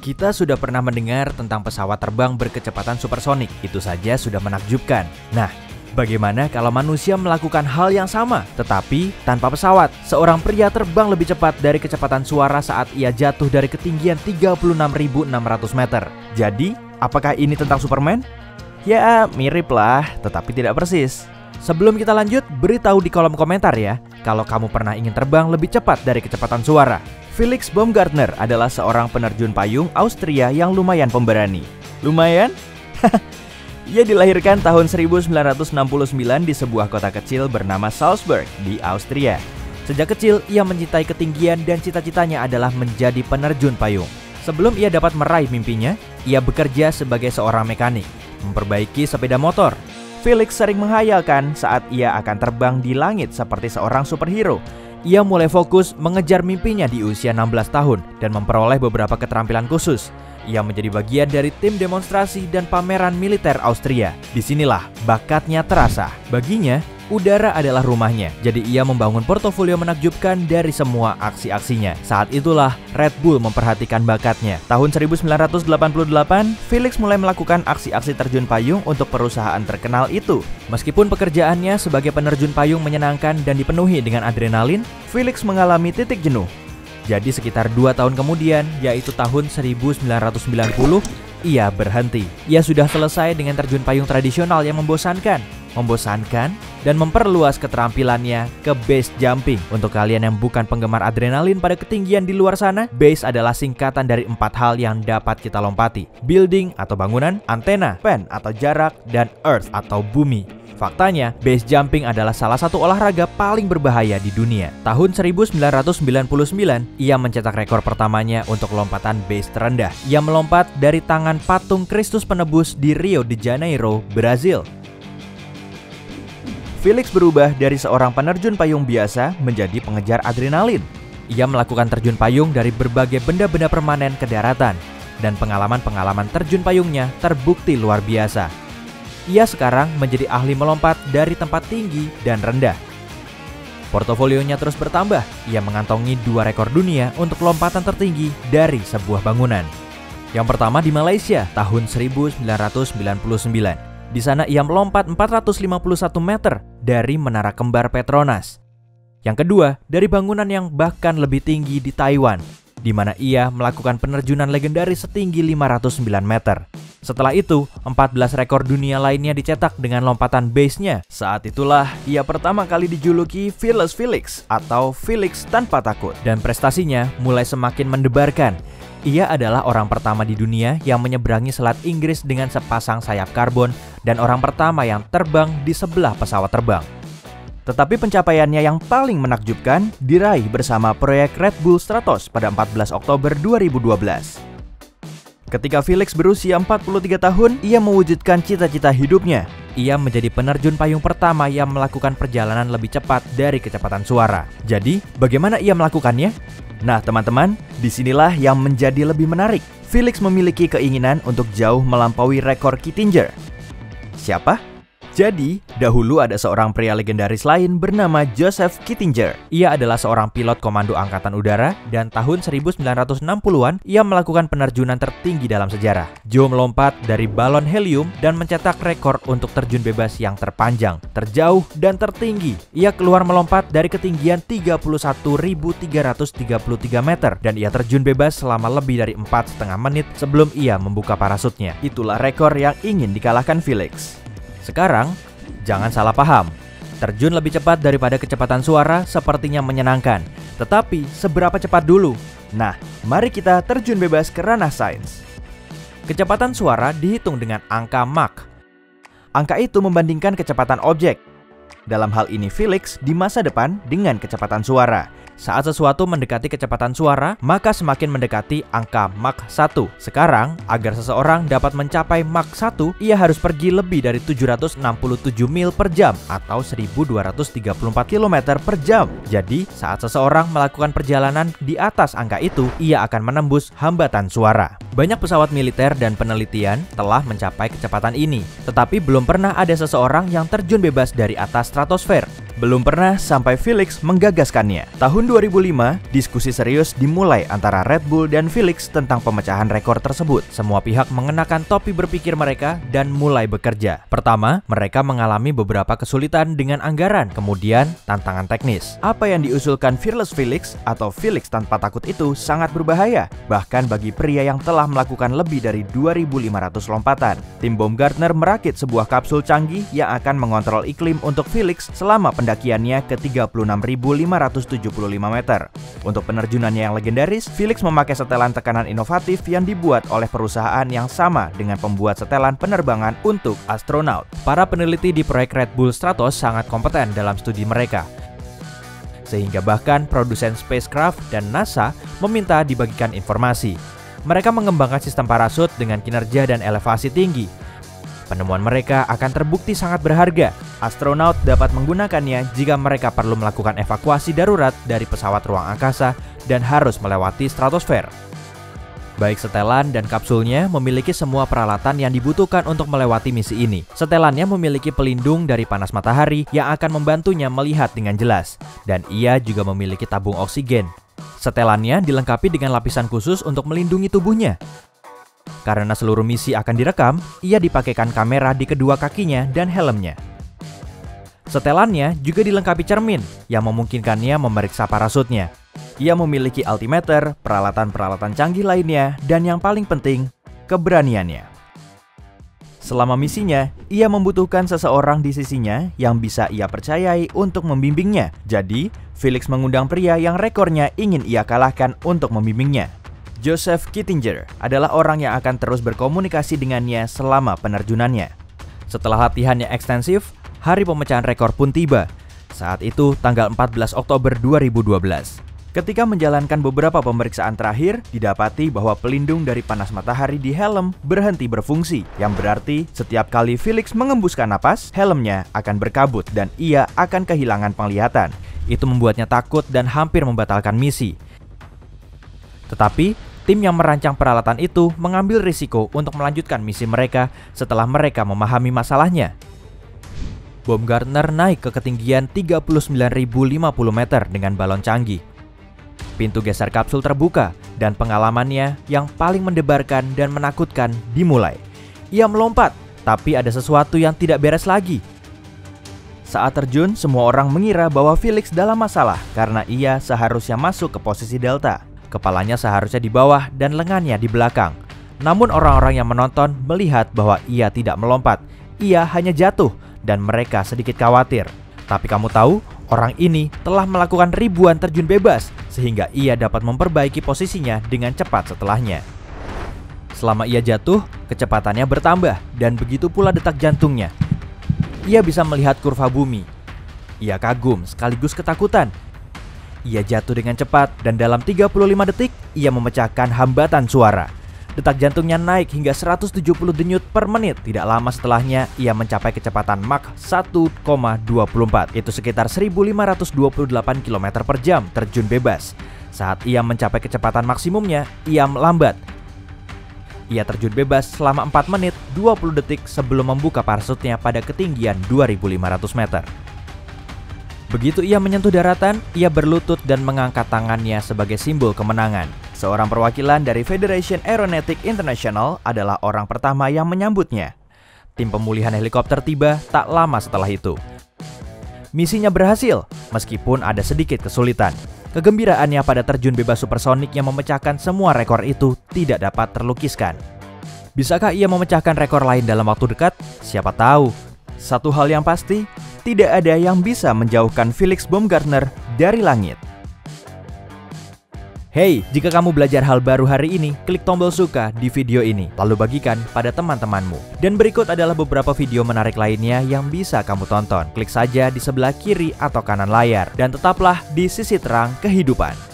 Kita sudah pernah mendengar tentang pesawat terbang berkecepatan supersonik, itu saja sudah menakjubkan. Nah, bagaimana kalau manusia melakukan hal yang sama, tetapi tanpa pesawat? Seorang pria terbang lebih cepat dari kecepatan suara saat ia jatuh dari ketinggian 36.600 meter. Jadi, apakah ini tentang Superman? Ya, mirip lah, tetapi tidak persis. Sebelum kita lanjut, beritahu di kolom komentar ya, kalau kamu pernah ingin terbang lebih cepat dari kecepatan suara. Felix Baumgartner adalah seorang penerjun payung Austria yang lumayan pemberani. Lumayan? Ia dilahirkan tahun 1969 di sebuah kota kecil bernama Salzburg di Austria. Sejak kecil, ia mencintai ketinggian dan cita-citanya adalah menjadi penerjun payung. Sebelum ia dapat meraih mimpinya, ia bekerja sebagai seorang mekanik, memperbaiki sepeda motor. Felix sering menghayalkan saat ia akan terbang di langit seperti seorang superhero ia mulai fokus mengejar mimpinya di usia 16 tahun dan memperoleh beberapa keterampilan khusus. Ia menjadi bagian dari tim demonstrasi dan pameran militer Austria. Di sinilah bakatnya terasa. Baginya, udara adalah rumahnya. Jadi ia membangun portofolio menakjubkan dari semua aksi-aksinya. Saat itulah Red Bull memperhatikan bakatnya. Tahun 1988, Felix mulai melakukan aksi-aksi terjun payung untuk perusahaan terkenal itu. Meskipun pekerjaannya sebagai penerjun payung menyenangkan dan dipenuhi dengan adrenalin, Felix mengalami titik jenuh. Jadi sekitar dua tahun kemudian, yaitu tahun 1990, ia berhenti. Ia sudah selesai dengan terjun payung tradisional yang membosankan membosankan, dan memperluas keterampilannya ke base jumping. Untuk kalian yang bukan penggemar adrenalin pada ketinggian di luar sana, base adalah singkatan dari empat hal yang dapat kita lompati. Building atau bangunan, antena, pen atau jarak, dan earth atau bumi. Faktanya, base jumping adalah salah satu olahraga paling berbahaya di dunia. Tahun 1999, ia mencetak rekor pertamanya untuk lompatan base terendah. Ia melompat dari tangan patung Kristus penebus di Rio de Janeiro, Brazil. Felix berubah dari seorang penerjun payung biasa menjadi pengejar adrenalin. Ia melakukan terjun payung dari berbagai benda-benda permanen ke daratan, dan pengalaman-pengalaman terjun payungnya terbukti luar biasa. Ia sekarang menjadi ahli melompat dari tempat tinggi dan rendah. Portofolionya terus bertambah. Ia mengantongi dua rekor dunia untuk lompatan tertinggi dari sebuah bangunan. Yang pertama di Malaysia tahun 1999. Di sana ia melompat 451 meter dari menara kembar Petronas. Yang kedua, dari bangunan yang bahkan lebih tinggi di Taiwan, di mana ia melakukan penerjunan legendaris setinggi 509 meter. Setelah itu, 14 rekor dunia lainnya dicetak dengan lompatan base-nya. Saat itulah ia pertama kali dijuluki Fearless Felix atau Felix tanpa takut dan prestasinya mulai semakin mendebarkan ia adalah orang pertama di dunia yang menyeberangi Selat Inggris dengan sepasang sayap karbon dan orang pertama yang terbang di sebelah pesawat terbang. Tetapi pencapaiannya yang paling menakjubkan diraih bersama proyek Red Bull Stratos pada 14 Oktober 2012. Ketika Felix berusia 43 tahun, ia mewujudkan cita-cita hidupnya. Ia menjadi penerjun payung pertama yang melakukan perjalanan lebih cepat dari kecepatan suara. Jadi, bagaimana ia melakukannya? Nah, teman-teman, di sinilah yang menjadi lebih menarik. Felix memiliki keinginan untuk jauh melampaui rekor Kittinger. Siapa? Jadi, dahulu ada seorang pria legendaris lain bernama Joseph Kittinger. Ia adalah seorang pilot komando angkatan udara dan tahun 1960-an ia melakukan penerjunan tertinggi dalam sejarah. Joe melompat dari balon helium dan mencetak rekor untuk terjun bebas yang terpanjang, terjauh, dan tertinggi. Ia keluar melompat dari ketinggian 31.333 meter dan ia terjun bebas selama lebih dari 4,5 menit sebelum ia membuka parasutnya. Itulah rekor yang ingin dikalahkan Felix. Sekarang, jangan salah paham. Terjun lebih cepat daripada kecepatan suara sepertinya menyenangkan. Tetapi, seberapa cepat dulu? Nah, mari kita terjun bebas ke ranah sains. Kecepatan suara dihitung dengan angka Mach. Angka itu membandingkan kecepatan objek. Dalam hal ini Felix di masa depan dengan kecepatan suara. Saat sesuatu mendekati kecepatan suara, maka semakin mendekati angka Mach 1. Sekarang, agar seseorang dapat mencapai Mach 1, ia harus pergi lebih dari 767 mil per jam atau 1234 km per jam. Jadi, saat seseorang melakukan perjalanan di atas angka itu, ia akan menembus hambatan suara. Banyak pesawat militer dan penelitian telah mencapai kecepatan ini, tetapi belum pernah ada seseorang yang terjun bebas dari atas stratosfer. Belum pernah sampai Felix menggagaskannya. Tahun 2005, diskusi serius dimulai antara Red Bull dan Felix tentang pemecahan rekor tersebut. Semua pihak mengenakan topi berpikir mereka dan mulai bekerja. Pertama, mereka mengalami beberapa kesulitan dengan anggaran, kemudian tantangan teknis. Apa yang diusulkan Fearless Felix atau Felix tanpa takut itu sangat berbahaya, bahkan bagi pria yang telah melakukan lebih dari 2.500 lompatan. Tim Baumgartner merakit sebuah kapsul canggih yang akan mengontrol iklim untuk Felix selama pendakian pendakiannya ke 36.575 meter. Untuk penerjunannya yang legendaris, Felix memakai setelan tekanan inovatif yang dibuat oleh perusahaan yang sama dengan pembuat setelan penerbangan untuk astronaut. Para peneliti di proyek Red Bull Stratos sangat kompeten dalam studi mereka, sehingga bahkan produsen spacecraft dan NASA meminta dibagikan informasi. Mereka mengembangkan sistem parasut dengan kinerja dan elevasi tinggi, Penemuan mereka akan terbukti sangat berharga. Astronaut dapat menggunakannya jika mereka perlu melakukan evakuasi darurat dari pesawat ruang angkasa dan harus melewati stratosfer. Baik setelan dan kapsulnya memiliki semua peralatan yang dibutuhkan untuk melewati misi ini. Setelannya memiliki pelindung dari panas matahari yang akan membantunya melihat dengan jelas, dan ia juga memiliki tabung oksigen. Setelannya dilengkapi dengan lapisan khusus untuk melindungi tubuhnya. Karena seluruh misi akan direkam, ia dipakaikan kamera di kedua kakinya dan helmnya. Setelannya juga dilengkapi cermin yang memungkinkannya memeriksa parasutnya. Ia memiliki altimeter, peralatan-peralatan canggih lainnya, dan yang paling penting, keberaniannya. Selama misinya, ia membutuhkan seseorang di sisinya yang bisa ia percayai untuk membimbingnya. Jadi, Felix mengundang pria yang rekornya ingin ia kalahkan untuk membimbingnya. Joseph Kittinger adalah orang yang akan terus berkomunikasi dengannya selama penerjunannya. Setelah latihannya ekstensif, hari pemecahan rekor pun tiba. Saat itu tanggal 14 Oktober 2012. Ketika menjalankan beberapa pemeriksaan terakhir, didapati bahwa pelindung dari panas matahari di helm berhenti berfungsi, yang berarti setiap kali Felix mengembuskan napas, helmnya akan berkabut dan ia akan kehilangan penglihatan. Itu membuatnya takut dan hampir membatalkan misi. Tetapi Tim yang merancang peralatan itu mengambil risiko untuk melanjutkan misi mereka setelah mereka memahami masalahnya. Baumgartner naik ke ketinggian 39.050 meter dengan balon canggih. Pintu geser kapsul terbuka dan pengalamannya yang paling mendebarkan dan menakutkan dimulai. Ia melompat, tapi ada sesuatu yang tidak beres lagi. Saat terjun, semua orang mengira bahwa Felix dalam masalah karena ia seharusnya masuk ke posisi delta. Kepalanya seharusnya di bawah dan lengannya di belakang. Namun orang-orang yang menonton melihat bahwa ia tidak melompat. Ia hanya jatuh dan mereka sedikit khawatir. Tapi kamu tahu, orang ini telah melakukan ribuan terjun bebas sehingga ia dapat memperbaiki posisinya dengan cepat setelahnya. Selama ia jatuh, kecepatannya bertambah dan begitu pula detak jantungnya. Ia bisa melihat kurva bumi. Ia kagum sekaligus ketakutan ia jatuh dengan cepat dan dalam 35 detik ia memecahkan hambatan suara. Detak jantungnya naik hingga 170 denyut per menit. Tidak lama setelahnya ia mencapai kecepatan Mach 1,24. Itu sekitar 1528 km per jam terjun bebas. Saat ia mencapai kecepatan maksimumnya, ia melambat. Ia terjun bebas selama 4 menit 20 detik sebelum membuka parasutnya pada ketinggian 2500 meter. Begitu ia menyentuh daratan, ia berlutut dan mengangkat tangannya sebagai simbol kemenangan. Seorang perwakilan dari Federation Aeronautic International adalah orang pertama yang menyambutnya. Tim pemulihan helikopter tiba tak lama setelah itu. Misinya berhasil, meskipun ada sedikit kesulitan. Kegembiraannya pada terjun bebas supersonik yang memecahkan semua rekor itu tidak dapat terlukiskan. Bisakah ia memecahkan rekor lain dalam waktu dekat? Siapa tahu. Satu hal yang pasti, tidak ada yang bisa menjauhkan Felix Baumgartner dari langit. Hey, jika kamu belajar hal baru hari ini, klik tombol suka di video ini, lalu bagikan pada teman-temanmu. Dan berikut adalah beberapa video menarik lainnya yang bisa kamu tonton. Klik saja di sebelah kiri atau kanan layar, dan tetaplah di sisi terang kehidupan.